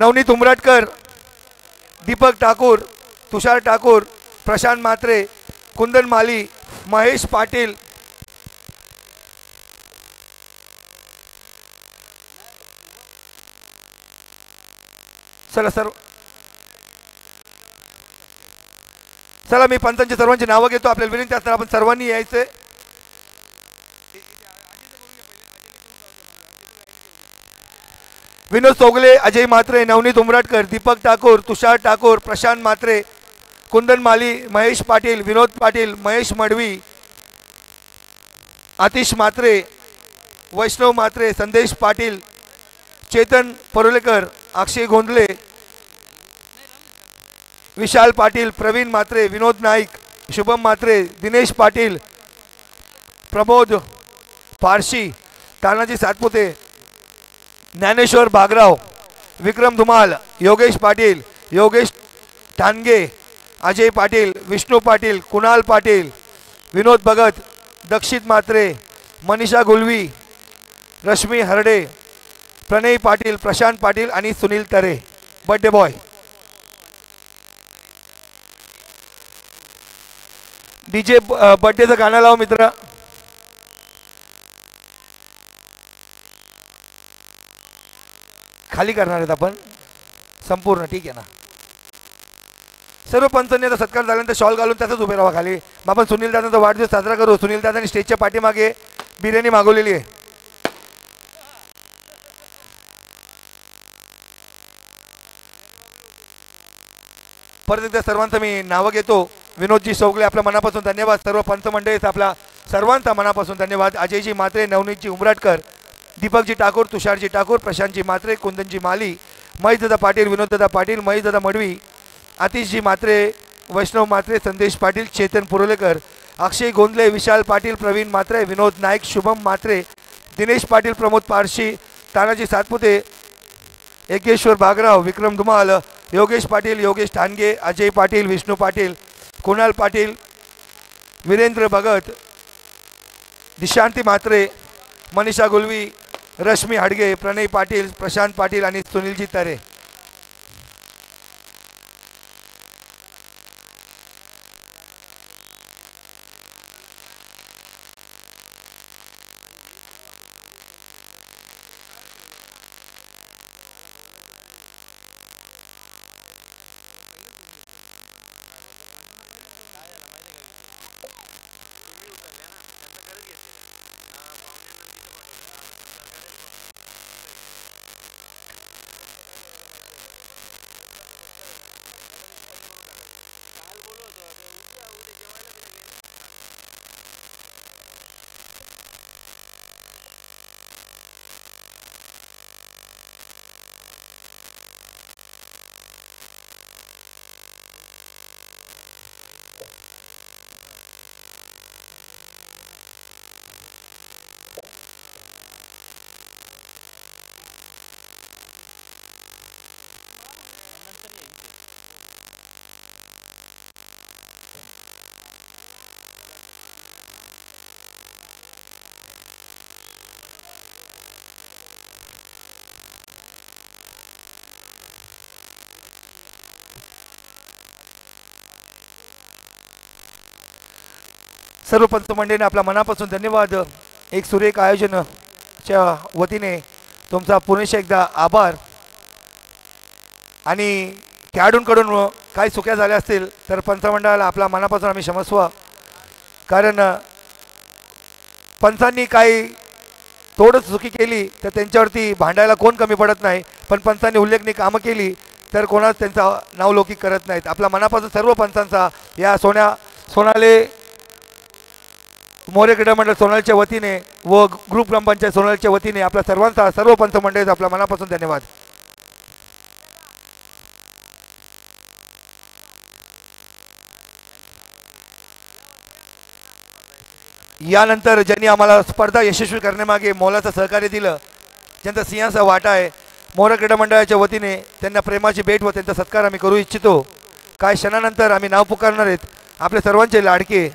नवनीत उमराटकर दीपक ठाकूर तुषार ठाकूर प्रशांत म्हात्रे कुंदन माली महेश पाटील. चला सर्व चला मी पंचांची सर्वांची नावं घेतो. आपल्याला विनंती असताना आपण सर्वांनी यायचंय. विनोद सोगले अजय म्हात्रे नवनीत उमराटकर दीपक ठाकूर तुषार ठाकूर प्रशांत म्हात्रे कुंदन माली महेश पाटील विनोद पाटील महेश मडवी आतिश म्हात्रे वैष्णव म्हात्रे संदेश पाटील चेतन परुलेकर अक्षय गोंदले विशाल पाटील प्रवीण म्हात्रे विनोद नाईक शुभम म्हात्रे दिनेश पाटील प्रबोध पारशी तानाजी सातपुते ज्ञानेश्वर बागराव विक्रम धुमाल योगेश पाटील योगेश ठाणगे अजय पाटील विष्णू पाटील कुणाल पाटील विनोद भगत दक्षित म्हात्रे मनीषा गुलवी रश्मी हरडे प्रणय पाटील प्रशांत पाटील आणि Sunil Tare. Birthday boy. DJ बड्डेचं गाणं लाव मित्र. खाली करणार आहेत आपण. संपूर्ण ठीक आहे ना? सर्व पंचांनी आता सत्कार झाल्यानंतर शॉल घालून त्यातच उभे राहा खाली. मग आपण सुनील दादांचा वाढदिवस साजरा करू. सुनील दादांनी स्टेजच्या पाठीमागे बिर्याणी मागवलेली आहे. परत एकदा सर्वांचं मी नावं घेतो. विनोदजी सोगले आपल्या मनापासून धन्यवाद. सर्व पंच मंडळीचा आपला सर्वांचा मनापासून धन्यवाद. अजयजी मात्रे नवनीतजी उमराटकर दीपकजी ठाकूर तुषारजी ठाकूर प्रशांतजी मात्रे कुंदनजी माली महेशदादा पाटील विनोददादा पाटील महेशदादा मडवी आतिशजी मात्रे वैष्णव मात्रे संदेश पाटील चेतन पुरोलेकर अक्षय गोंदले विशाल पाटील प्रवीण मात्रे विनोद नाईक शुभम मात्रे दिनेश पाटील प्रमोद पारशी तानाजी सातपुते यज्ञेश्वर बागराव विक्रम धुमाल योगेश पाटील योगेश ठाणगे अजय पाटील विष्णू पाटील कुणाल पाटील वीरेंद्र भगत दिशांती म्हात्रे मनीषा गुलवी रश्मी हडगे प्रणय पाटील प्रशांत पाटील आणि सुनीलजी तरे. सर्व पंचमंडळीने आपला मनापासून धन्यवाद. एक सुरेख आयोजनाच्या वतीने तुमचा पुरेशा एकदा आभार. आणि खेळाडूंकडून काही चुक्या झाल्या असतील तर पंचमंडळाला आपला मनापासून आम्ही क्षमस्व. कारण पंचांनी काही थोडंच चुकी केली तर त्यांच्यावरती भांडायला कोण कमी पडत नाही. पण पंचांनी उल्लेखनीय कामं केली तर कोणाच त्यांचा नावलौकिक करत नाहीत. आपल्या मनापासून सर्व पंचांचा या सोन्या सोनाले मोरे क्रीडा मंडळ सोनालच्या वतीने व ग्रुप ग्रामपंचायत सोनालच्या वतीने आपल्या सर्वांचा सर्व पंच मंडळीचा आपल्या मनापासून धन्यवाद. यानंतर ज्यांनी आम्हाला स्पर्धा यशस्वी करण्यामागे मोलाचं सहकार्य दिलं ज्यांचा सिंहाचा वाटा आहे मोर क्रीडा मंडळाच्या वतीने त्यांना प्रेमाची भेट व त्यांचा सत्कार आम्ही करू इच्छितो. काही क्षणानंतर आम्ही नाव पुकारणार आहेत. आपल्या सर्वांचे लाडके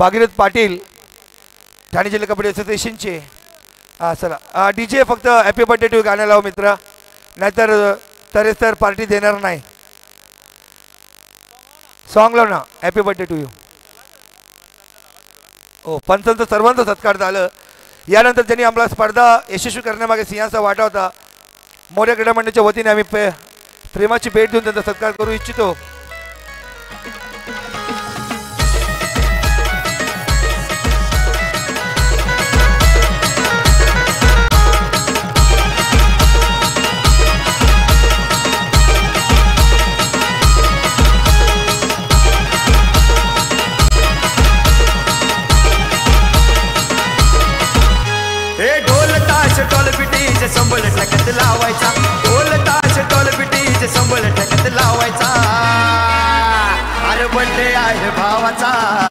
भागीरथ पाटील ठाणे जिल्हा कबड्डी असोसिएशनचे. हा चला. डी जे फक्त हॅपी बर्थडे टू गाणं लाव मित्र. नाहीतर तरेच तर पार्टी देणार नाही. सॉन्ग लाव ना. हॅपी बर्थडे टू यू हो पंचांचं सर्वांचा सत्कार झालं. यानंतर त्यांनी आम्हाला स्पर्धा यशस्वी करण्यामागे सिंहाचा वाटा होता मोर्या क्रीडा मंडळाच्या वतीने आम्ही पे प्रेमाची भेट देऊन त्यांचा सत्कार करू इच्छितो. लावायचा. ढोल ताश टोल पिटीचे संबळ टकत लावायचा. अरे बड्डे आहे भावाचा.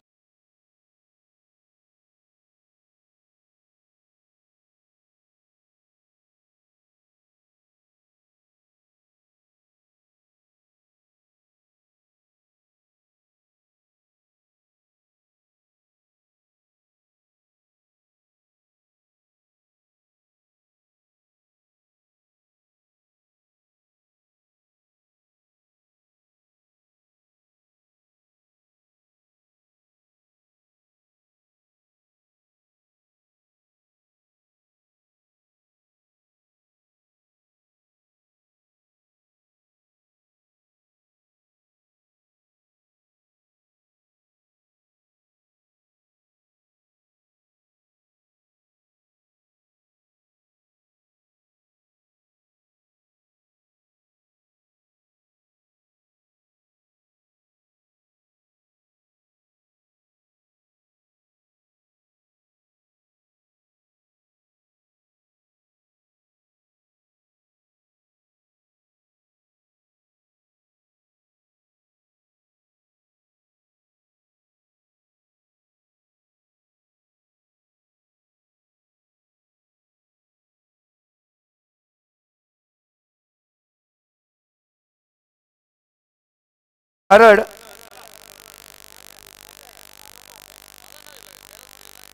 हरड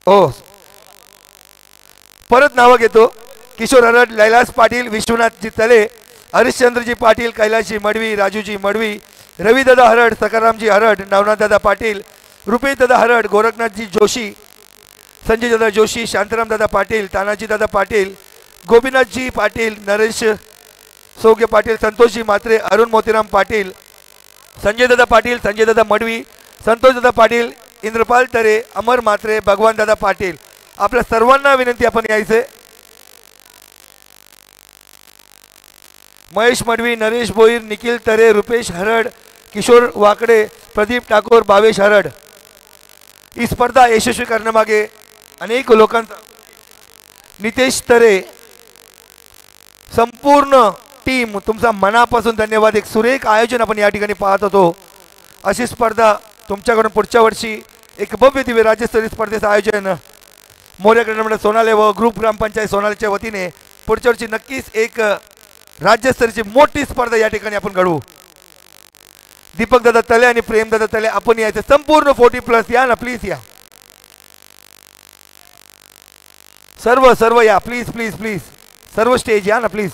हो. परत नावं घेतो. किशोर हरड लैलास पाटील विश्वनाथजी तले हरिश्चंद्रजी पाटील कैलासजी मडवी राजूजी मडवी रविदादा हरड सकारामजी हरड नवनाथदादा पाटील रुपेशदादा हरड गोरखनाथजी जोशी संजयदादा जोशी शांतारामदादा पाटील तानाजीदादा पाटील गोपीनाथजी पाटील नरेश सौग्य पाटील संतोषजी मात्रे अरुण मोतीराम पाटील संजयदादा पाटील संजयदादा मडवी संतोषदादा पाटील इंद्रपाल तरे अमर मात्रे भगवानदादा पाटील. आपल्या सर्वांना विनंती आपण यायचे. महेश मडवी नरेश भोईर निखिल तरे रुपेश हरड किशोर वाकडे प्रदीप ठाकूर भावेश हरड. ही स्पर्धा यशस्वी करण्यामागे अनेक लोकांचा नितेश तरे संपूर्ण टीम तुमचा मनापासून धन्यवाद. एक सुरेख आयोजन आपण या ठिकाणी पाहत होतो. अशी स्पर्धा तुमच्याकडून पुढच्या वर्षी एक भव्य दिव्य राज्यस्तरीय स्पर्धेचं आयोजन मोर्या क्रीडामंडळ सोनाले व ग्रुप ग्रामपंचायत सोनालीच्या वतीने पुढच्या वर्षी नक्कीच एक राज्यस्तरीयची मोठी स्पर्धा या ठिकाणी आपण घडवू. दीपक दादा तले आणि प्रेम दादा तले आपण यायचं संपूर्ण फोर्टी प्लस या ना प्लीज या. सर्व सर्व या प्लीज प्लीज प्लीज. सर्व स्टेज या ना प्लीज.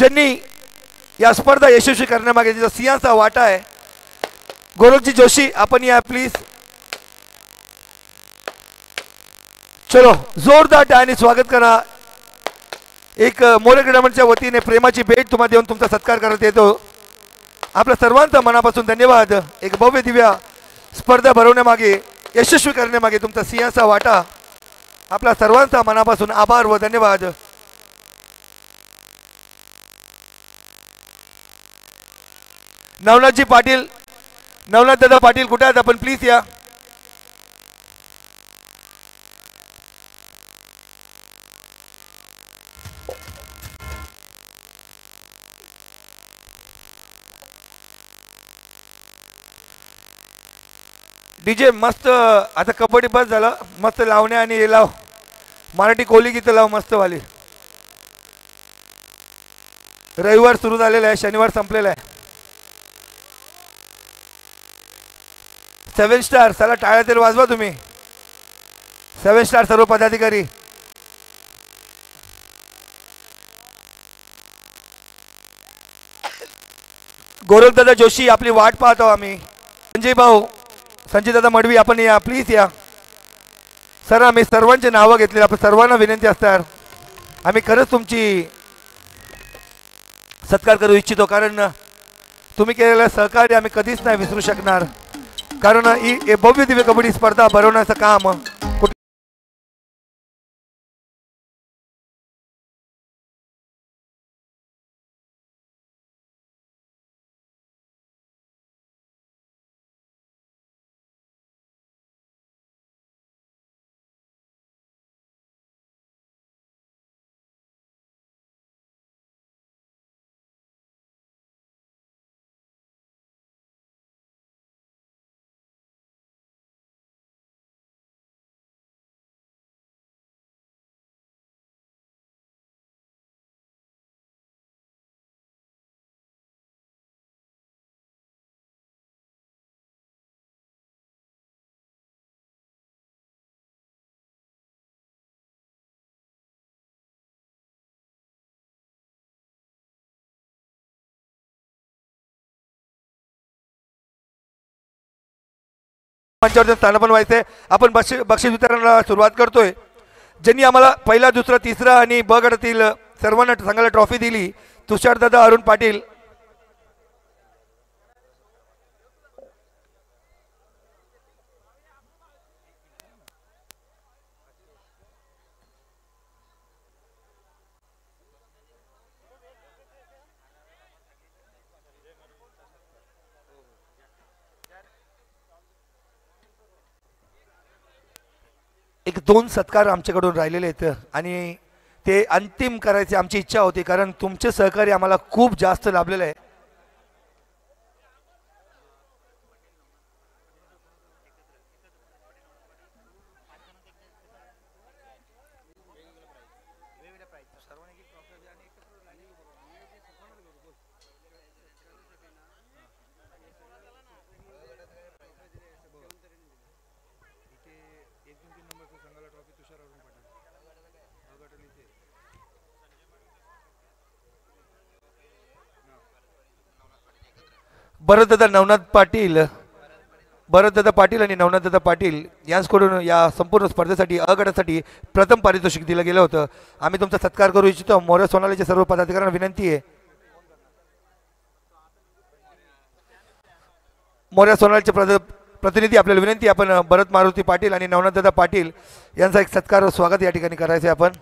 ज्यांनी या स्पर्धा यशस्वी करण्यामागे ज्याचा सिंहाचा वाटा आहे गोरखजी जोशी आपण या प्लीज चलो जोरदार टाळ्याने स्वागत करा. एक मोरे क्रीडामंडळच्या वतीने प्रेमाची भेट तुम्हाला देऊन तुमचा सत्कार करण्यात येतो. आपल्या सर्वांचा मनापासून धन्यवाद. एक भव्य दिव्या स्पर्धा भरवण्यामागे यशस्वी करण्यामागे तुमचा सिंहाचा वाटा. आपल्या सर्वांचा मनापासून आभार व धन्यवाद. नवनाथजी पाटील नवनाथ दादा पाटील कुठे आहेत? आपण प्लीज या. डीजे मस्त आता कबड्डी बस झालं. मस्त लावणे आणि हे लाव. मराठी कोहली गीतं लाव मस्त वाली रविवार सुरू झालेला आहे शनिवार संपलेला आहे. सेवन स्टार चला टाळ्या तरी वाजवा तुम्ही. सेवन स्टार सर्व पदाधिकारी. गौरवदादा जोशी आपली वाट पाहतो आम्ही. संजय भाऊ संजय दादा मडवी आपण या प्लीज या. सर आम्ही सर्वांचे नावं घेतली आपण सर्वांना विनंती असणार. आम्ही खरंच तुमची सत्कार करू इच्छितो कारण तुम्ही केलेलं सहकार्य आम्ही कधीच नाही विसरू शकणार. कारण ही भव्य दिव्य कबड्डी स्पर्धा भरवण्याचं काम स्थान पण व्हायचं आहे आपण बक्षी बक्षीस वितरणाला सुरुवात करतोय. ज्यांनी आम्हाला पहिला दुसरा तिसरा आणि ब गटातील सर्वांना संघाला ट्रॉफी दिली तुषारदादा अरुण पाटील एक दोन सत्कार आमच्याकडून राहिलेले आहेत आणि ते अंतिम करायची आमची इच्छा होती कारण तुमचे सहकार्य आम्हाला खूप जास्त लाभलेलं आहे. भरतदादा नवनाथ पाटील भरतदादा पाटील आणि नवनाथदादा पाटील यांचकडून या संपूर्ण स्पर्धेसाठी अ गटासाठी प्रथम पारितोषिक दिलं गेलं होतं. आम्ही तुमचा सत्कार करू इच्छितो. मोर्या सोनालीच्या सर्व पदाधिकाऱ्यांना विनंती आहे. मोर्या सोनालीचे प्रद प्रतिनिधी आपल्याला विनंती आपण भरत मारुती पाटील आणि नवनाथदादा पाटील यांचा एक सत्कार व स्वागत या ठिकाणी करायचं आहे आपण.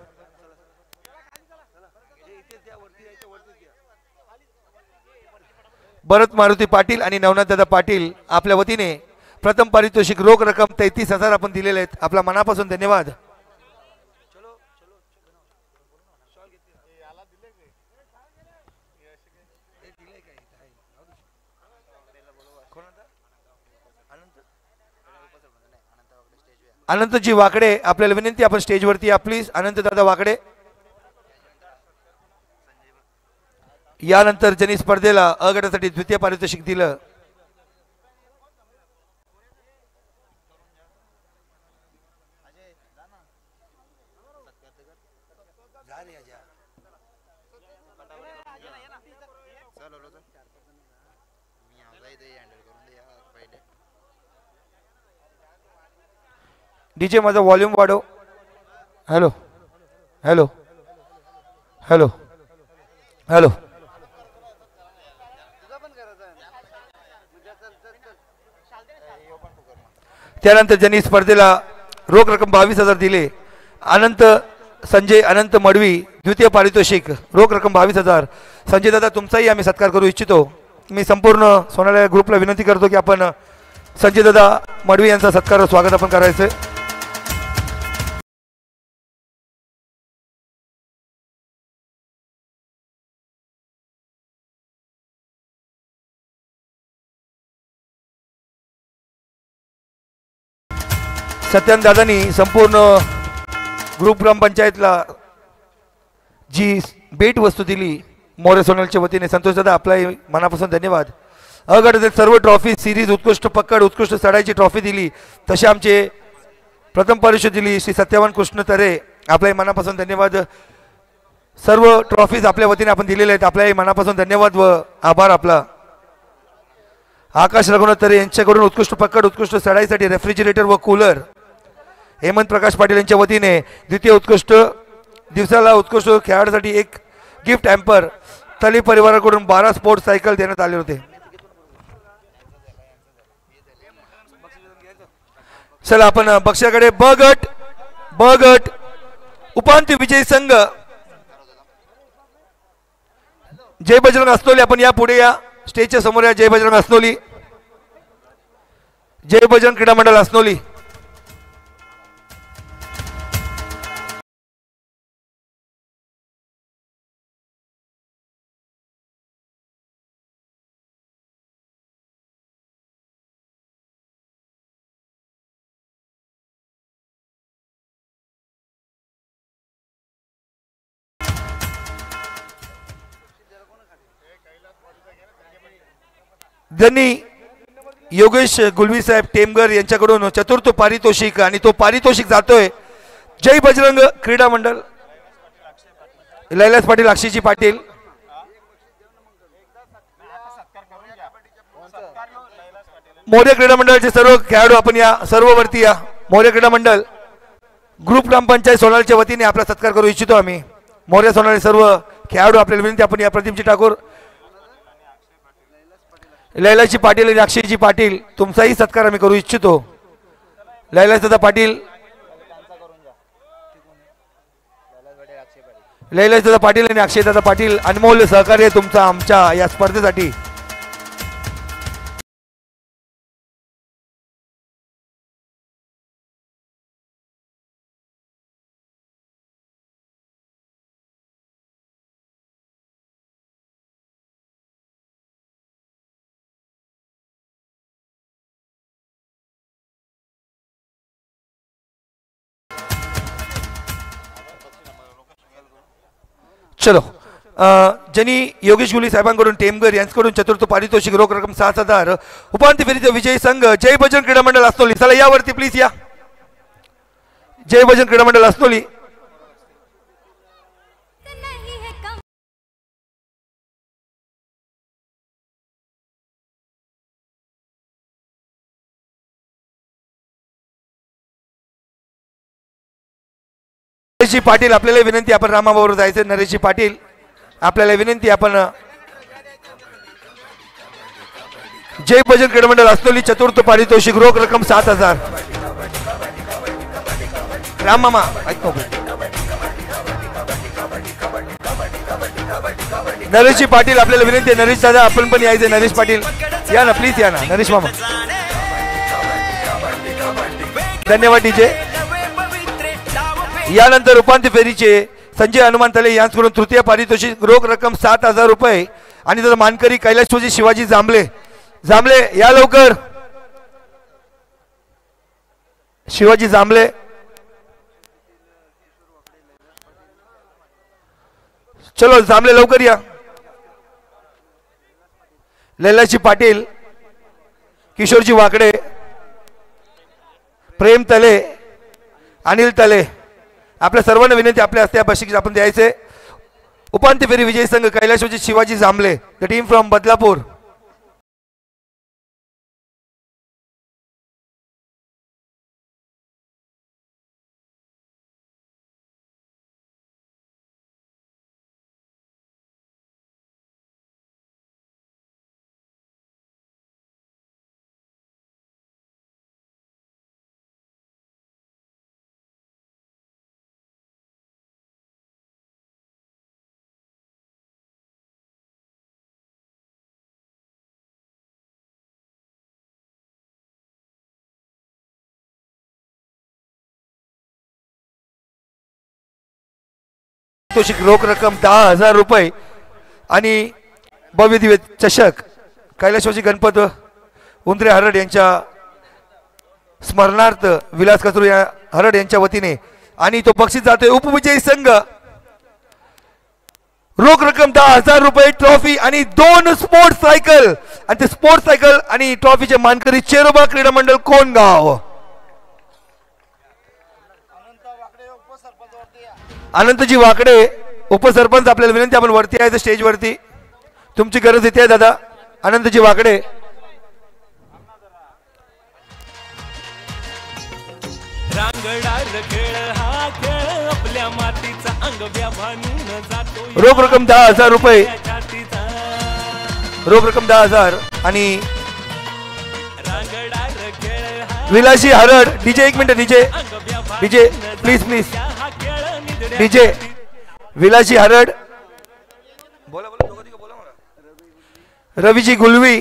भरत मारुती पाटील आणि नवनाथदादा पाटील आपल्या वतीने प्रथम पारितोषिक रोख रक्कम तेहतीस हजार आपण दिलेले आहेत. आपला मनापासून धन्यवाद. अनंतजी वाकडे आपल्याला विनंती आपण स्टेजवरती या प्लीज अनंतदादा वाकडे. यानंतर ज्यांनी स्पर्धेला अ गटासाठी द्वितीय पारितोषिक दिलं. डीजे माझा व्हॉल्यूम वाढव. हॅलो. हॅलो. हॅलो. हॅलो. त्यानंतर ज्यांनी स्पर्धेला रोख रक्कम बावीस हजार दिले अनंत संजय अनंत मडवी द्वितीय पारितोषिक रोख रक्कम बावीस हजार. संजय दादा तुमचाही आम्ही सत्कार करू इच्छितो. मी संपूर्ण सोनाल्या ग्रुपला विनंती करतो की आपण संजय दादा मडवी यांचा सत्कार स्वागत आपण करायचं. सत्यन दादांनी संपूर्ण ग्रुप ग्रामपंचायतला जी भेट वस्तू दिली मोरे सोनलच्या वतीने. संतोष दादा आपलाही मनापासून धन्यवाद. अगटातील सर्व ट्रॉफी सिरीज उत्कृष्ट पकड उत्कृष्ट चढाईची ट्रॉफी दिली. तसे आमचे प्रथम परिषद दिली श्री सत्यवान कृष्ण तरे. आपल्याही मनापासून धन्यवाद. सर्व ट्रॉफीज आपल्या वतीने आपण दिलेल्या आहेत. आपल्याही मनापासून धन्यवाद व आभार आपला. आकाश रघुनाथ तरे यांच्याकडून उत्कृष्ट पकड उत्कृष्ट चढाईसाठी रेफ्रिजरेटर व कूलर हेमंत प्रकाश पाटील यांच्या वतीने द्वितीय उत्कृष्ट दिवसाला उत्कृष्ट खेळाडूसाठी एक गिफ्ट हॅम्पर तली परिवाराकडून बारा स्पोर्ट्स सायकल देण्यात आले होते. चला आपण बक्षाकडे ब गट ब गट उपांत्य विजयी संघ. जय बजरंग असनोली आपण या पुढे या. स्टेजच्या समोर या जय बजरंग असनोली. जय बजरंग क्रीडा मंडळ असनोली. ज्यांनी योगेश गुलवी साहेब टेमगर यांच्याकडून चतुर्थ पारितोषिक आणि तो पारितोषिक जातोय. जय बजरंग क्रीडा मंडळ लैलास पाटील अक्षयजी पाटील. मोर्य क्रीडा मंडळाचे सर्व खेळाडू आपण या सर्व वरती या. मोर्य क्रीडा मंडळ ग्रुप ग्रामपंचायत सोनालच्या वतीने आपला सत्कार करू इच्छितो आम्ही. मोर्या सोनाली सर्व खेळाडू आपल्याला विनंती आपण या प्रदीपजी ठाकूर लैलाजी पाटील आणि अक्षयजी पाटील तुमचाही सत्कार आम्ही करू इच्छितो. लैलास दादा पाटील. लैलास दादा पाटील आणि अक्षय दादा पाटील अनमोल सहकार्य तुमचा आमच्या या स्पर्धेसाठी. चलो. अं, ज्यांनी योगेश गुली साहेबांकडून टेमगर यांच्याकडून चतुर्थ पारितोषिक रोख रक्कम सात हजार. उपांत्य फेरीचा विजयी संघ जय भजन क्रीडा मंडळ असतोली. चला यावरती प्लीज या. जय भजन क्रीडा मंडळ असतोली. नरेशजी पाटील आपल्याला विनंती आपण रामाबरोबर जायचं. नरेशजी पाटील आपल्याला विनंती आपण जय भजन क्रीडा असतोली चतुर्थ पारितोषिक रोख रक्कम सात हजार. राम मामा ऐकतो नरेशजी पाटील आपल्याला विनंती आहे. नरेश दादा आपण पण यायचं नरेश पाटील या ना प्लीज या ना. नरेश मामा. धन्यवाद डीजे. यानंतर उपांत्य फेरीचे संजय हनुमान तले यांचकडून तृतीय पारितोषिक रोख रक्कम सात हजार रुपये आणि त्याचा मानकरी कैलाशोजी शिवाजी जांभले जांभले या लवकर. शिवाजी जांभले चलो जांभले लवकर या. लैलाजी पाटील किशोरजी वाकडे प्रेम तले अनिल तले. आपल्या सर्वांना विनंती आपल्या हस्ते बशीक आपण द्यायचे. उपांत्य फेरी विजयी संघ कैलाशवाची Shivaji Jambhale the team from Badlapur. पारितोषिक रोख रक्कम दहा हजार रुपये आणि भव्य दिव्य चषक कैलाशवासी गणपत उंद्रे हरड यांच्या स्मरणार्थ विलास कचरू या हरड यांच्या वतीने आणि तो बक्षीस जातोय उपविजयी संघ. रोख रक्कम दहा हजार रुपये ट्रॉफी आणि दोन स्पोर्ट्स सायकल आणि ते स्पोर्ट्स सायकल आणि ट्रॉफीचे मानकरी चेरोबा क्रीडा मंडळ कोण गाव अनंतजी वाकडे उपसरपंच आपल्याला विनंती आपण वरती आहे स्टेज वरती तुमची गरज इथे आहे दादा. अनंतजी वाकडे. रोख रक्कम दहा हजार रुपये. रोख रक्कम दहा हजार आणि विलासी हरड. डीजे एक minute DJ. DJ please please. DJ Vilaji Harad बोला बोला रवीजी गुलवी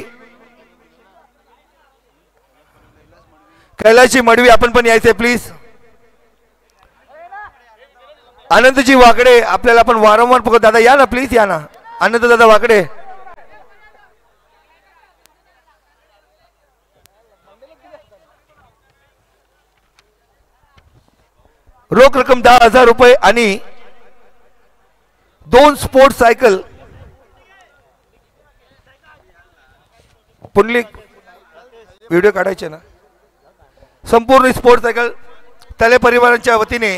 कैलाशी मडवी आपण पण यायचंय प्लीज आनंदजी वाकडे आपल्याला आपण वारंवार पकड दादा या ना प्लीज या ना. आनंद दादा वाकडे रोख रक्कम दहा हजार रुपये आणि दोन स्पोर्ट सायकल पुंडलिक व्हिडिओ काढायचे ना. संपूर्ण स्पोर्ट्स सायकल तले परिवारांच्या वतीने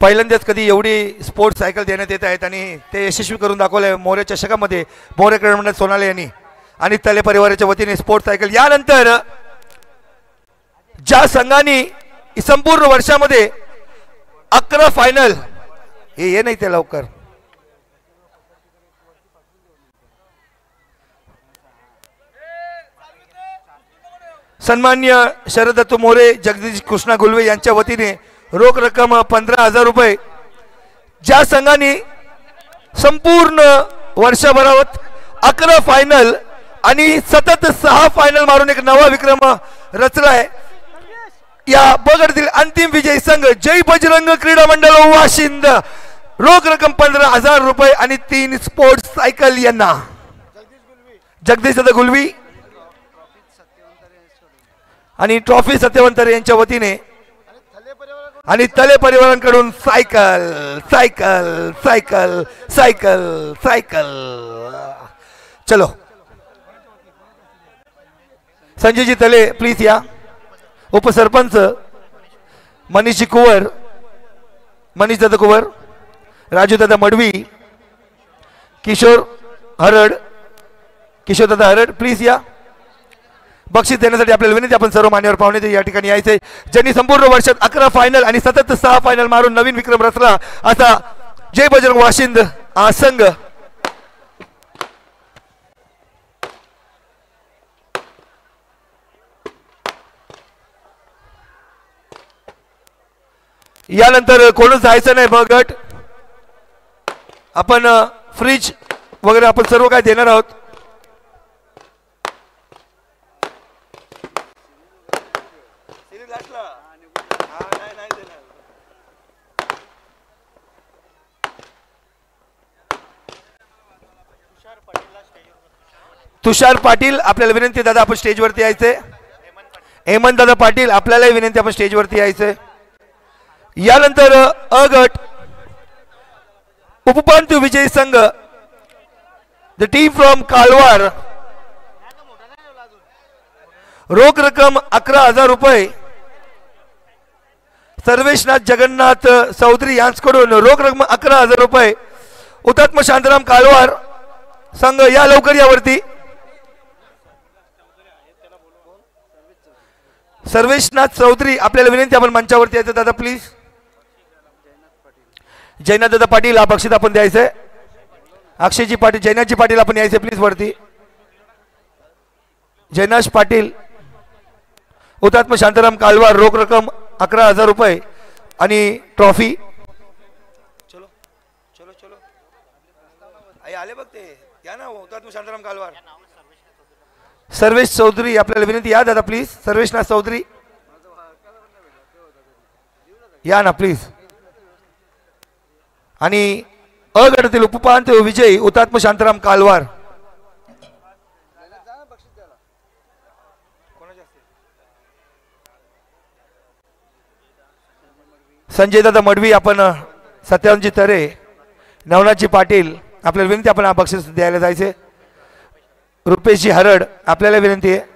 पहिल्यांदाच कधी एवढी स्पोर्ट्स सायकल देण्यात येत आहेत आणि ते यशस्वी करून दाखवले मोरे चषकामध्ये. मोरे क्रीडा सोनाले यांनी आणि तले परिवाराच्या वतीने स्पोर्ट्स सायकल यानंतर ज्या संघाने संपूर्ण वर्षामध्ये अकरा फायनल हे ये नाही ते लवकर. सन्मान्य शरदत्त मोरे जगदीश कृष्णा गुलवे यांच्या वतीने रोख रक्कम पंधरा हजार रुपये. ज्या संघाने संपूर्ण वर्षभरात अकरा फायनल आणि सतत सहा फायनल मारून एक नवा विक्रम रचलाय या बगडतील अंतिम विजयी संघ जय बजरंग क्रीडा मंडळ वाशिंद. रोख रक्कम पंधरा हजार रुपये आणि तीन स्पोर्ट्स सायकल यांना. जगदीश दादा गुलवी. आणि ट्रॉफी सत्यवंतर यांच्या वतीने आणि Tale परिवारांकडून cycle cycle cycle cycle cycle. चलो. संजयजी तले प्लीज या. उपसरपंच मनीषजी कुवर मनीष दादा कुवर राजू दादा मडवी किशोर हरड किशोर दादा हरड प्लीज या. बक्षीस देण्यासाठी आपल्याला विनंती आपण सर्व मान्यवर पाहुणे या ठिकाणी यायचे ज्यांनी संपूर्ण वर्षात अकरा फायनल आणि सतत सहा फायनल मारून नवीन विक्रम रचला असा जय बजरंग वाशिंद हा संघ यानंतर कोणच जायचं नाही बगट आपण फ्रीज वगैरे आपण सर्व काय देणार आहोत. तुषार पाटील आपल्याला विनंती दादा आपण स्टेजवरती यायचंय हेमंत दादा पाटील आपल्यालाही विनंती आपण स्टेजवरती यायचंय यानंतर अ गट उपपांतू विजयी संघ द टीम फ्रॉम कालवार. रोख रक्कम अकरा हजार रुपये. सर्वेशनाथ जगन्नाथ चौधरी यांच्याकडून रोख रक्कम अकरा हजार रुपये. हुतात्मा शांताराम कालवार संघ या लवकर यावरती. सर्वेशनाथ चौधरी आपल्याला विनंती आपण मंचावरती यायचं. दादा प्लीज जयनाथ दादा पाटील हा बक्षीस आपण द्यायचंय अक्षयजी पाटील जयनाथजी पाटील आपण यायचे प्लीज वरती. जयनाश पाटील. हुतात्मा शांताराम कालवार रोख रक्कम अकरा हजार रुपये आणि ट्रॉफी. चलो चलो चलो. आई आले बघ ते. या ना हुतात्मा शांताराम कालवार सर्वेश चौधरी आपल्याला विनंती या दादा प्लीज सर्वेशनाथ चौधरी. या ना प्लीज आणि अगडतील उपपांत विजयी हुतात्मा शांताराम कालवार. संजय दादा मडवी आपण सत्यावनजी तरे नवनाथजी पाटील आपल्याला विनंती आपण हा बक्षीस द्यायला जायचे. रुपेशजी हरड आपल्याला विनंती आहे.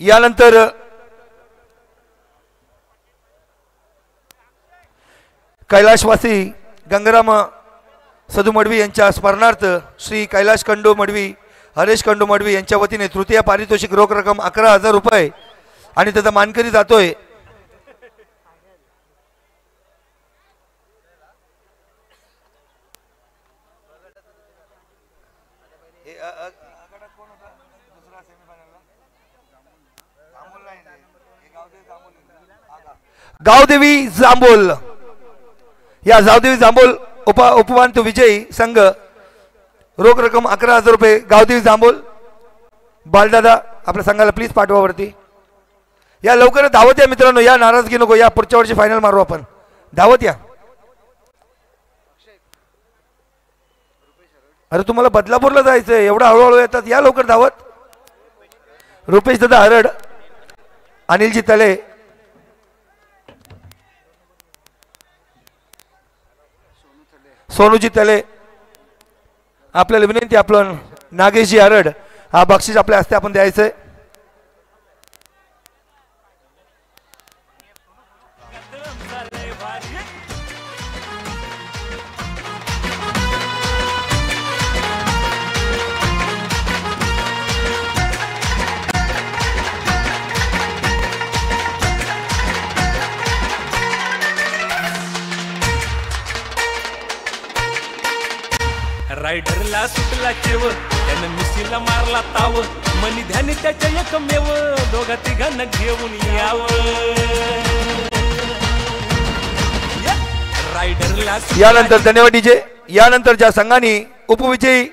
यानंतर कैलाशवासी गंगाराम सदू मडवी यांच्या स्मरणार्थ श्री कैलाश कंडू मडवी हरेश कंडू मडवी यांच्या वतीने तृतीय पारितोषिक रोख रक्कम अकरा हजार रुपये आणि त्याचा मानकरी जातोय. गावदेवी जांभोल. या जावदेवी जांभोल उपा उपवांत विजयी संघ. रोख रक्कम अकरा हजार रुपये गावदेवी जांभोल. बालदादा आपल्या संघाला प्लीज पाठवा वरती. या लवकर धावत या मित्रांनो या नाराजगी नको या पुढच्या वर्षी फायनल मारू आपण. धावत या. अरे तुम्हाला बदलापूरला जायचंय एवढं हळूहळू येतात या लवकर धावत. रुपेश दादा हरड अनिलजी तले सोनूजी तले आपल्याला विनंती आपण नागेशजी हरड हा बक्षीस आपल्या हस्ते आपण द्यायचंय. रायडरला सुटला चेव. त्यानं मिशीला मारला ताव. मनी ध्यानी त्याच्या एकमेव. दोघा तिघांना घेऊन यावं. रायडरला यानंतर धन्यवाद डीजे. यानंतर ज्या संघाने उपविजयी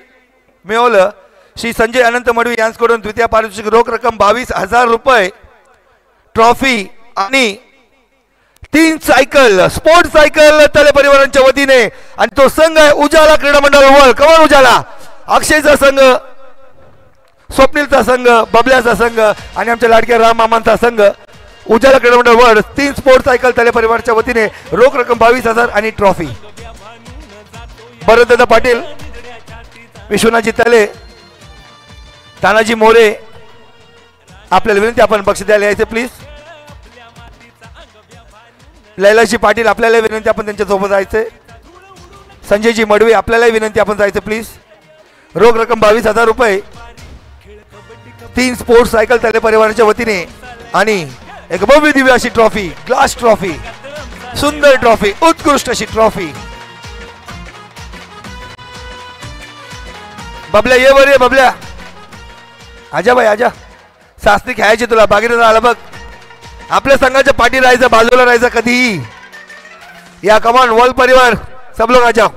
मिळवलं. श्री संजय अनंत मडवी यांच्याकडून द्वितीय पारितोषिक रोख रक्कम बावीस हजार रुपये ट्रॉफी आणि तीन सायकल स्पोर्ट सायकल तले परिवारांच्या वतीने. आणि तो संघ आहे उजाला क्रीडा मंडळ वर कमान उजाला. अक्षयचा संघ स्वप्नीलचा संघ बबल्याचा संघ आणि आमच्या लाडक्या राम मामांचा संघ. उजाला क्रीडा मंडळ वर तीन स्पोर्ट सायकल तले परिवारच्या वतीने रोख रक्कम बावीस हजार आणि ट्रॉफी भरतदादा पाटील विश्वनाथजी तले तानाजी मोरे. आपल्याला विनंती आपण बक्ष द्यायला यायचे प्लीज लैलाजी पाटील आपल्याला विनंती आपण त्यांच्यासोबत जायचंय. संजयजी मडवी आपल्यालाही विनंती आपण जायचं प्लीज रोख रक्कम बावीस हजार रुपये. तीन स्पोर्ट्स सायकल तले परिवाराच्या वतीने आणि एक भव्य दिव्य अशी ट्रॉफी ग्लास ट्रॉफी सुंदर ट्रॉफी उत्कृष्ट अशी ट्रॉफी बबल्या ये बर ये बबल्या. आजा भाई आजा. सासनी खेळायची तुला बागेत आला बघ. आपल्या संघाच्या पाठी राहायचं बाजूला राहायचं कधीही. या कमान वॉल परिवार सब लोग आ जाओ.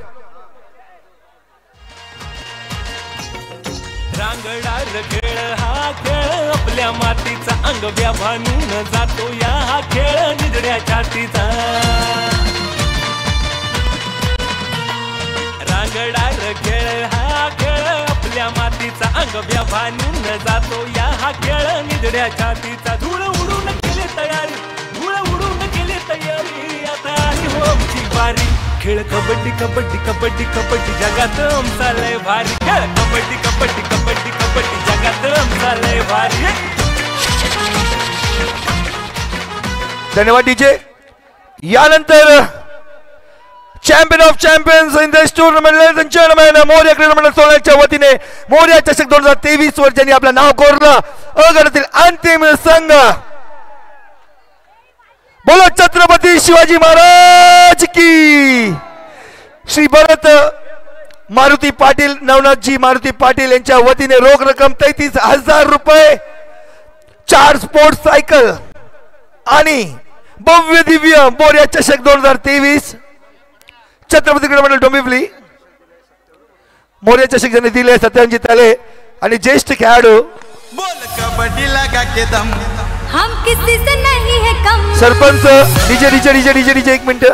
रांगडार खेळ हा खेळ आपल्या मातीचा अंग व्याभानून जातो या हा खेळ निजड्या छातीचा भांगडार खेळ हा खेळ आपल्या मातीचा अंग व्यभानून जातो या हा खेळ निजड्या छातीचा धूळ उडून तयारी. धूळ उडून केली तयारी. आता आली हो आमची बारी खेळ कबड्डी कबड्डी कबड्डी कबड्डी जगात आमचा लय भारी. खेळ कबड्डी कबड्डी कबड्डी कबड्डी जगात आमचा लय भारी. धन्यवाद डीजे. यानंतर champion of champions in this tournament chairman Morya क्रीडा मंडळ सोलाच्या वतीने मोर्या चषक दोन हजार तेवीस वर त्यांनी आपलं नाव कोरलं अ अंतिम संघ बोलो छत्रपती शिवाजी महाराज की। श्री भरत मारुती पाटील नवनाथजी मारुती पाटील यांच्या वतीने रोख रक्कम तेहतीस हजार रुपये चार स्पोर्ट्स सायकल आणि भव्य दिव्य बोर्या चषक दोन हजार तेवीस. छत्रपती क्रीडा मंडळ डोंबिवली. मोर्या चषक ज्यांनी दिले सत्यानजी ताले आणि ज्येष्ठ खेळाडू. बोल कबड्डी लगा के दम. हम किसी से नहीं है कम sarpanch DJ DJ DJ DJ DJ एक मिनिट.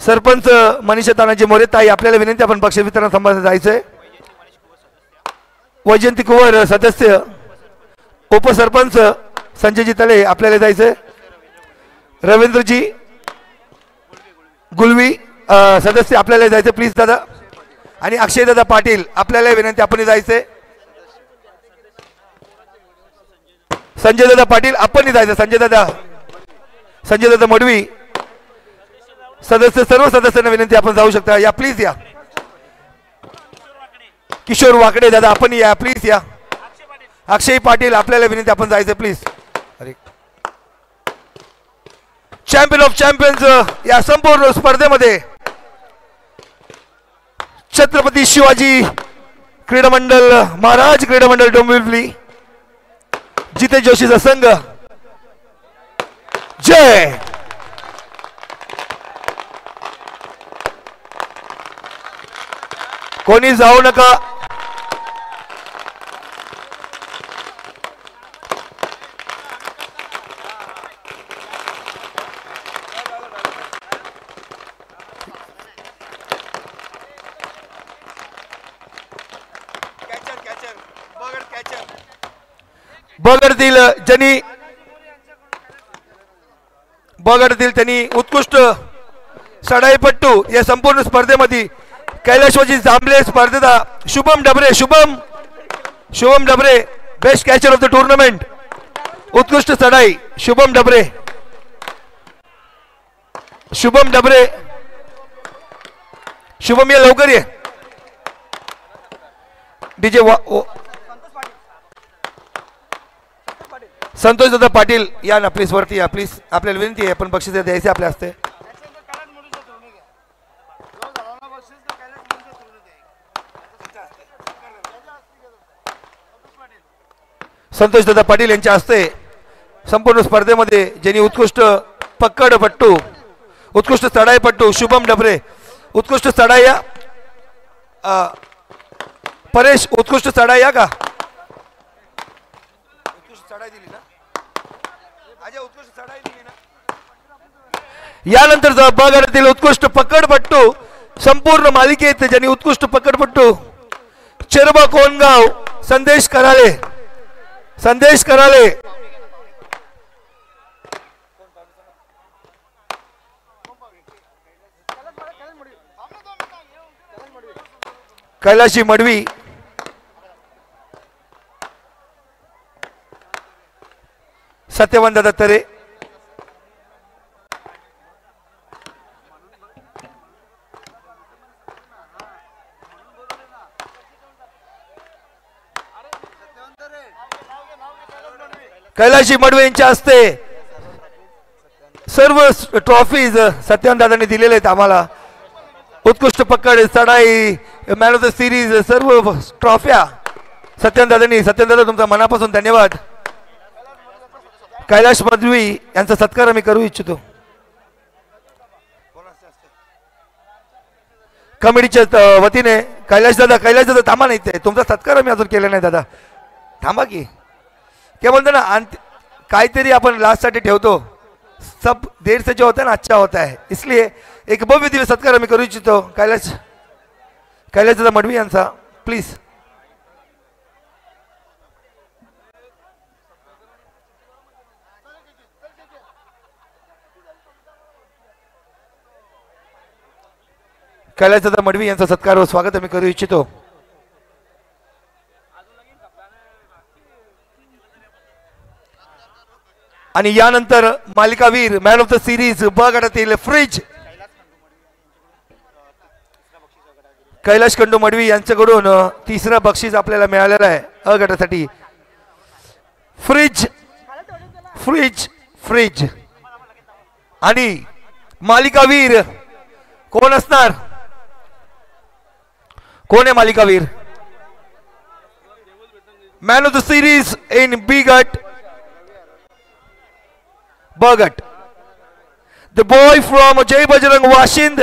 सरपंच मनीषा तानाजी मोरे ताई आपल्याला विनंती आपण पक्ष वितरण संबंध जायचंय. वैजयंती कुंवर सदस्य उपसरपंच संजयजी तले आपल्याला जायचंय. रवींद्रजी गुलवी सदस्य आपल्याला जायचं प्लीज दादा. आणि अक्षय दादा पाटील आपल्याला विनंती आपण जायचंय. संजय दादा पाटील आपण जायचं संजय दादा. संजय दादा मडवी. सदस्य सर्व सदस्यांना विनंती आपण जाऊ शकता. या प्लीज या. किशोर वाकडे दादा आपण या प्लीज या. अक्षय पाटील आपल्याला विनंती आपण जायचं प्लीज अरे. चॅम्पियन ऑफ चॅम्पियन्स या संपूर्ण स्पर्धेमध्ये छत्रपती शिवाजी क्रीडा मंडळ महाराज क्रीडा मंडळ डोंबिवली. जिते जोशीचा संघ. जय. कोणी जाऊ नका बगडतील ज्यांनी बगडतील त्यांनी उत्कृष्ट सडाईपट्टू या संपूर्ण स्पर्धेमध्ये कैलाशवाजी जांभले स्पर्धेचा Shubham Dabre Shubham Shubham Dabre best catcher of the tournament उत्कृष्ट चढाई शुभम डबरे शुभम डबरे शुभम या लवकर ये. डीजे संतोष दादा पाटील या ना प्लीज वरती या प्लीज आपल्याला विनंती आहे आपण बक्षीस द्यायचे आपल्या हस्ते. संतोष दादा पाटील यांच्या हस्ते संपूर्ण स्पर्धेमध्ये ज्यांनी उत्कृष्ट पक्कडपट्टू उत्कृष्ट चढाईपट्टू शुभम डबरे उत्कृष्ट चढाया अ, परेश उत्कृष्ट चढाया का? यानंतर ब उत्कृष्ट पकडपट्टू संपूर्ण मालिकेत ज्यांनी उत्कृष्ट पकडपट्टू चिरबा कोणगाव संदेश कराले संदेश कराले कैलाशी मडवी. सत्यवंत दत्तरे. कैलाशी मडवे यांच्या हस्ते सर्व ट्रॉफीज सत्यवान दादांनी दिलेले आहेत आम्हाला. उत्कृष्ट पकड चढाई मॅन ऑफ द सिरीज सर्व ट्रॉफ्या सत्यवान दादांनी. सत्यवान दादा तुमचा मनापासून धन्यवाद. कैलाश मधवी यांचा सत्कार मी करू इच्छितो. कमिटीच्या वतीने कैलाश दादा कैलाश दादा थांबा नाही ते तुमचा सत्कार मी अजून केला नाही दादा. थांबा की. क्या बोलतो ना अंत काहीतरी आपण लास्टसाठी ठेवतो. सब देर से जो होता है ना अच्छा होता है. इसलिए एक भव्य दिव्य सत्कार आम्ही करू इच्छितो. कैलाश कैलासदादा मडवी यांचा प्लीज कैलासदादा मडवी यांचा सत्कार व स्वागत आम्ही करू इच्छितो. आणि यानंतर मालिकावीर मॅन ऑफ द सिरीज ब गटातील फ्रिज कैलाश खंडू मडवी यांच्याकडून तिसरं बक्षीस आपल्याला मिळालेलं आहे अ गटासाठी फ्रिज फ्रिज फ्रिज आणि मालिकावीर कोण असणार? कोण आहे मालिकावीर? Man of the series in B गट. ब गट the boy from Jai Bajrang Washind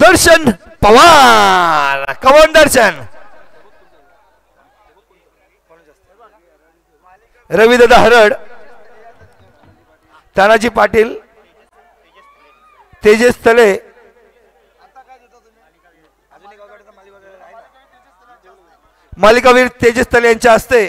Darshan Pawar कवन दर्शन रविदादा हरड तानाजी पाटील तेजस तले मालिकावीर तेजस तले यांच्या हस्ते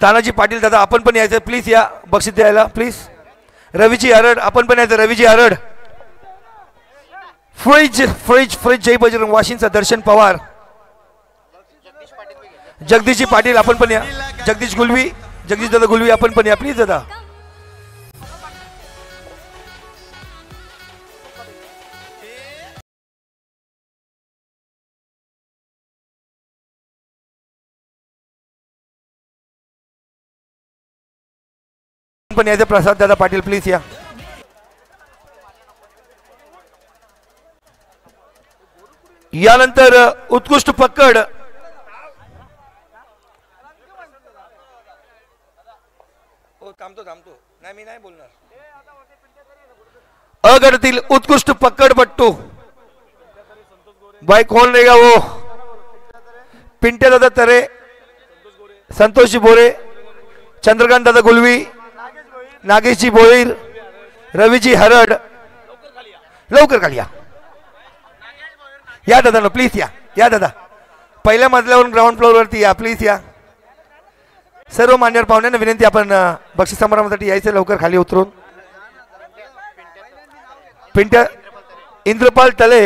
तानाजी पाटील दादा आपण पण यायचं. प्लीज या बक्षीस द्यायला प्लीज रवीजी हरड आपण पण यायचं. Raviji Harad. Fridge fridge fridge जय बजरंग वाशिंचा दर्शन पवार. जगदीशजी पाटील आपण पण या. जगदीश गुलवी जगदीश दादा गुलवी आपण पण या. प्लीज दादा. पण यायचं प्रसाद दादा पाटील प्लीज या. यानंतर उत्कृष्ट पकड. हो थांबतो थांबतो. नाही मी नाही बोलणार. अगडतील उत्कृष्ट पकडपट्टू बाय कोण रे वो पिंटे दादा तरे संतोषजी बोरे चंद्रकांत दादा गुलवी नागेशजी बोईर रवीजी हरड. लवकर खाली या. या दादा ना प्लीज या. या दादा. पहिल्या मजल्यावरून ग्राउंड फ्लोअरवरती या प्लीज या. सर्व मान्यवर पाहुण्यांना विनंती आपण बक्षीस समारंभासाठी यायचं लवकर खाली उतरून. पिंट इंद्रपाल तले.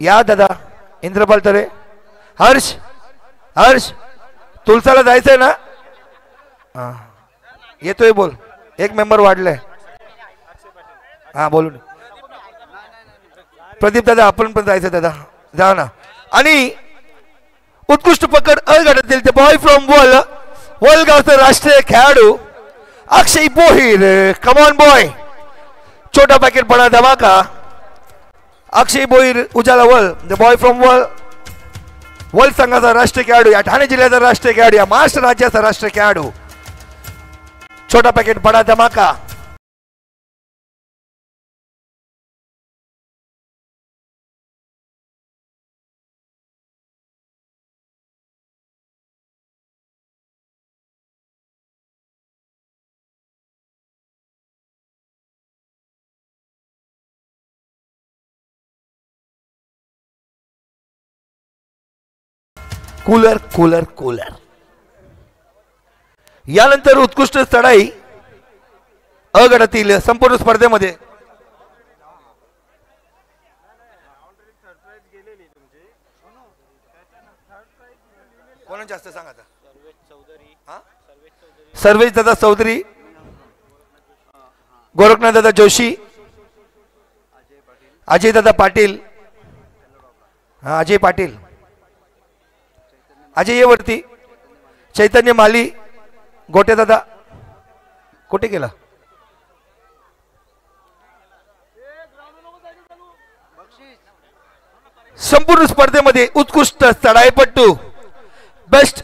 या दादा इंद्रपाल तले. हर्ष हर्ष तुलसाला जायचंय ना? हा येतोय बोल. एक मेंबर वाढलाय. हा बोलून. प्रदीप दादा आपण पण जायचं दादा. जा ना. आणि उत्कृष्ट पकड अ गटातील ते बॉय फ्रॉम वल वलगावचा राष्ट्रीय खेळाडू Akshay Bohir. Come on boy छोटा पॅकेट बडा धमाका अक्षय बोईर उजाला वल द बॉय फ्रॉम वल वल संघाचा राष्ट्रीय खेळाडू या ठाणे जिल्ह्याचा राष्ट्रीय खेळाडू या महाराष्ट्र राज्याचा राष्ट्रीय खेळाडू. छोटा पॅकेट बडा धमाका। Cooler cooler cooler. यानंतर उत्कृष्ट चढाई अ गटातील संपूर्ण स्पर्धेमध्ये सांगा हा? सर्वेश दादा चौधरी गोरखनाथ दादा जोशी अजय दादा पाटील हा अजय पाटील अजय ये वरती चैतन्य माली गोटे दादा कुठे गेला? संपूर्ण स्पर्धेमध्ये उत्कृष्ट चढाईपट्टू best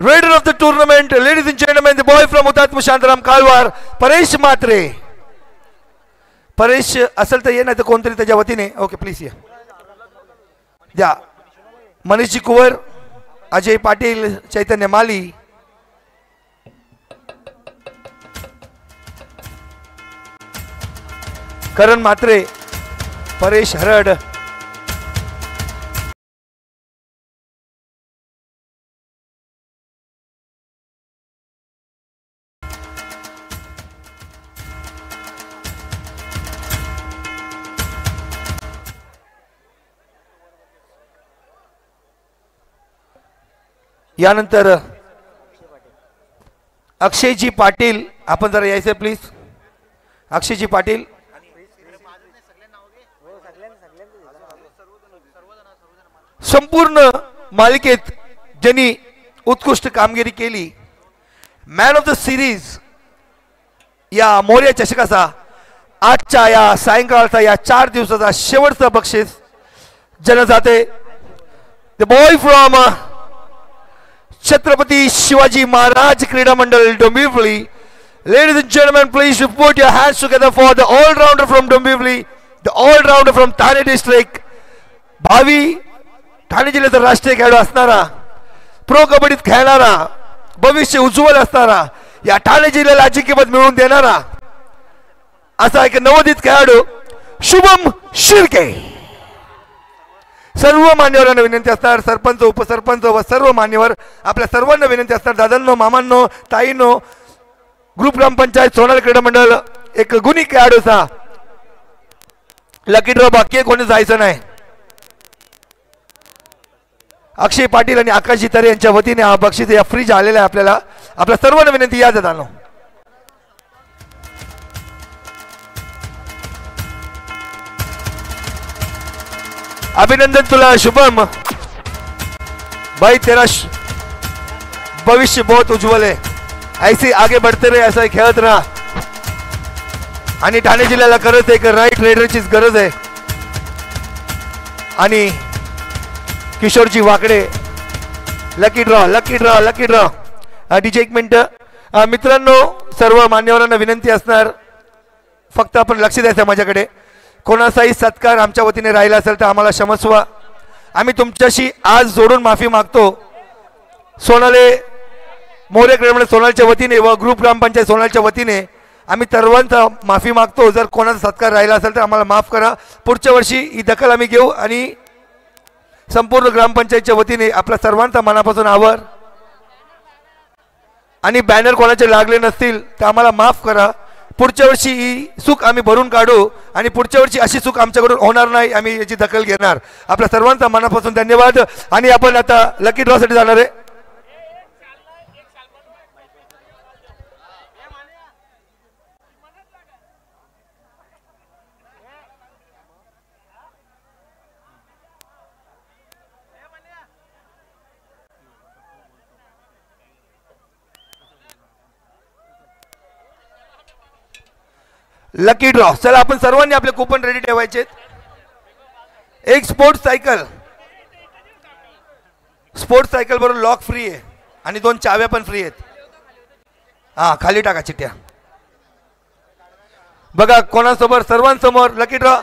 raider of the tournament ladies in gentleman the boy from हुतात्म Shantaram Kalwar Paresh Matre Paresh असेल तर ये नाही तर कोणतरी त्याच्या वतीने. ओके प्लीज या. द्या मनीषजी कुवर अजय पाटील चैतन्य माली करण मात्रे परेश हरड. यानंतर अक्षयजी पाटील आपण जरा यायचं प्लीज अक्षयजी पाटील संपूर्ण मालिकेत ज्यांनी उत्कृष्ट कामगिरी केली मॅन ऑफ द सिरीज या मौर्य चषकाचा आजच्या या सायंकाळचा या चार दिवसाचा शेवटचा बक्षीस ज्यानं जाते. The boy from Chhatrapati Shivaji Maharaj क्रीडा मंडळ Dombivli. Ladies and gentleman please put your hands together for the allrounder from Dombivli the allrounder from from Thane district भावी ठाणे जिल्ह्याचा राष्ट्रीय खेळाडू असणारा प्रो कबड्डीत खेळणारा भविष्य उज्ज्वल असणारा या ठाणे जिल्ह्याला अजिंक्यपद मिळवून देणारा असा एक नवोदित खेळाडू शुभम शिर्के. सर्व मान्यवरांना विनंती असणार सरपंच उपसरपंच व सर्व मान्यवर आपल्या सर्वांना विनंती असणार दादांनो मामांनो ताईंनो ग्रुप ग्रामपंचायत सोनार क्रीडा मंडळ एक गुणी खेळाडूचा लकी ड्रॉ बाकी कोणी जायचं नाही. अक्षय पाटील आणि आकाशी तरे यांच्या वतीने हा बक्षीस या फ्रीज आलेला आहे आपल्याला. आपल्या सर्वांना विनंती या दादांनो अभिनंदन तुला शुभम. भाई तेरा भविष्य बहुत उज्जवल है ऐसे आगे बढ़ते रहे ऐसा खेळत राहा. आणि ठाणे जिल्ह्याला खरंच एक राईट रेडरचीच गरज आहे. आणि Kishorji Wakde. Lucky draw lucky draw lucky draw DJ एक मिनटं. मित्रांनो सर्व मान्यवरांना विनंती असणार. फक्त आपण लक्ष द्यायचं माझ्याकडे. कोणाचाही सत्कार आमच्या वतीने राहिला असेल तर आम्हाला क्षमस्वा आम्ही तुमच्याशी आज जोडून माफी मागतो. सोनाले मोरे ग्रामीण सोनालच्या वतीने व ग्रुप ग्रामपंचायत सोनालच्या वतीने आम्ही सर्वांचा माफी मागतो. जर कोणाचा सत्कार राहिला असेल तर आम्हाला माफ करा. पुढच्या वर्षी ही दखल आम्ही घेऊ आणि संपूर्ण ग्रामपंचायतच्या वतीने आपल्या सर्वांचा मनापासून आवर आणि बॅनर कोणाचे लागले नसतील तर आम्हाला माफ करा. पुढच्या वर्षी ही चूक आम्ही भरून काढू आणि पुढच्या वर्षी अशी चूक आमच्याकडून होणार नाही आम्ही याची दखल घेणार. आपल्या सर्वांचा मनापासून धन्यवाद. आणि आपण आता लकी ड्रॉसाठी जाणार आहे. लकी ड्रॉ चला आपण सर्वांनी आपले कुपन रेडी ठेवायचे एक स्पोर्ट्स सायकल स्पोर्ट्स सायकल बरोबर लॉक फ्री आहे. आणि दोन चाव्या पण फ्री आहेत. हा खाली टाका चिट्ट्या बघा कोणासमोर सर्वांसमोर lucky draw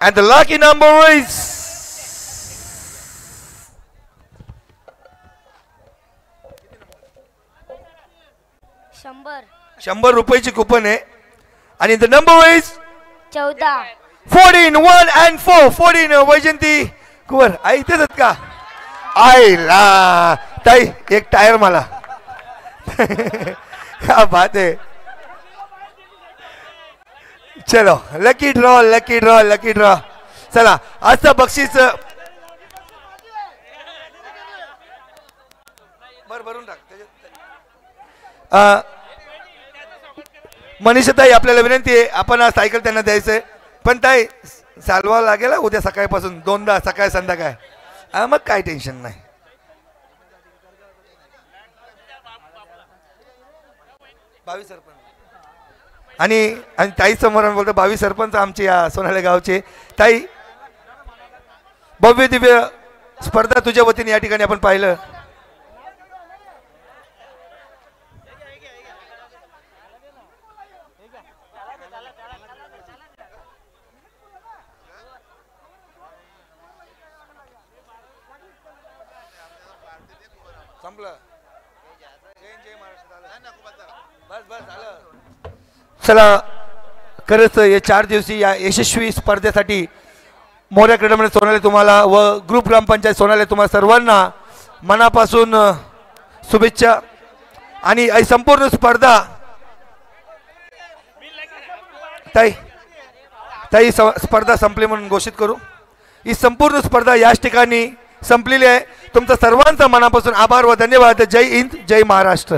and the lucky number is शंभर रुपयाची कुपन आहे. आणि द नंबर इज चौदा. Fourteen one and four fourteen Vaijanti Kuwar आई इथेच का? आईला ताई एक टायर मला. क्या बात है चलो lucky draw lucky draw lucky draw चला आजचं बक्षीस बर भरून टाक. मनीषाताई आपल्याला विनंती आहे आपण आज सायकल त्यांना द्यायचं आहे पण ताई चालवावं लागेल उद्या सकाळपासून दोनदा सकाळ संध्याकाळ. हा, मग काय टेन्शन नाही. बावीस सरपंच. आणि आणि ताई समोर बोलतो बावीस सरपंच आमचे या सोनाले गावचे. ताई भव्य दिव्य स्पर्धा तुझ्या वतीने या ठिकाणी आपण पाहिलं. चला खरंच या चार दिवसीय या यशस्वी स्पर्धेसाठी मोऱ्या क्रीडामध्ये सोनाले तुम्हाला व ग्रुप ग्रामपंचायत सोनाले तुम्हाला सर्वांना मनापासून शुभेच्छा. आणि संपूर्ण स्पर्धा. ताई ताई स- स्पर्धा संपली म्हणून घोषित करू. ही संपूर्ण स्पर्धा याच ठिकाणी संपलेली आहे. तुमचा सर्वांचा मनापासून आभार व धन्यवाद. जय हिंद जय महाराष्ट्र.